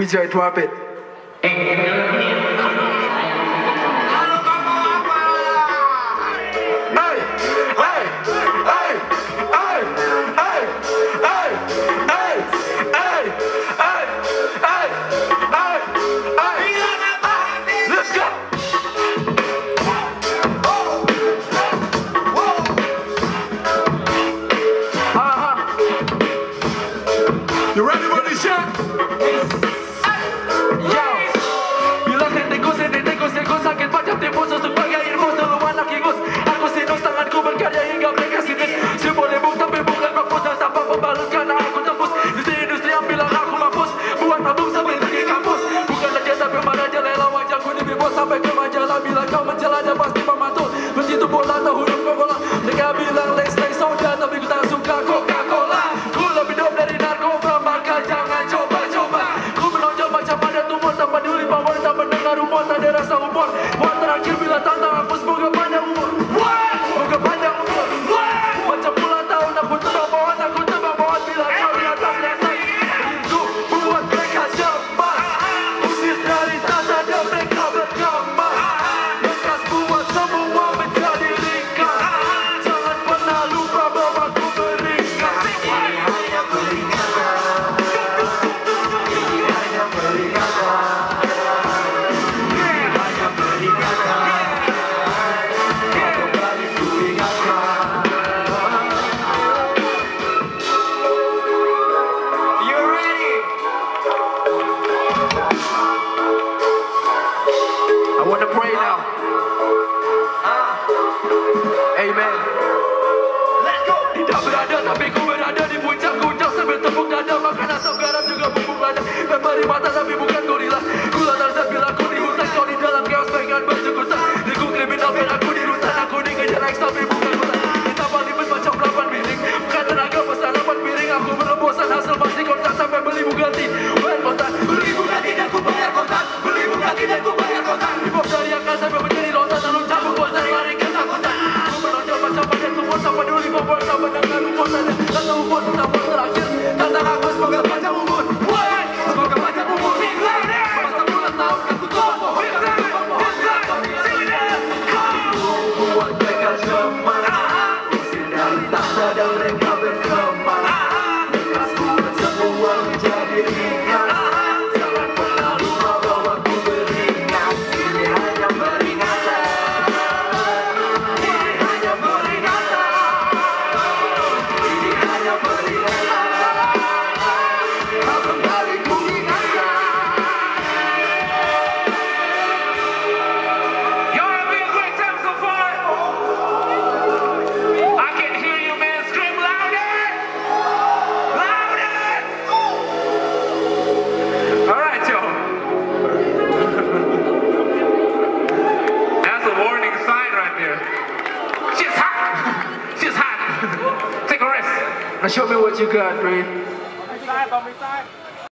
We just drop it. You ready, buddy, Shaq? want to pray now. Uh, amen. Let's go. buat terakhir. Aku semoga umur. Semoga umur. Buat mereka Isi dari dan mereka berkembang. Buat semua menjadi Now show me what you got, man. On my side, on my side.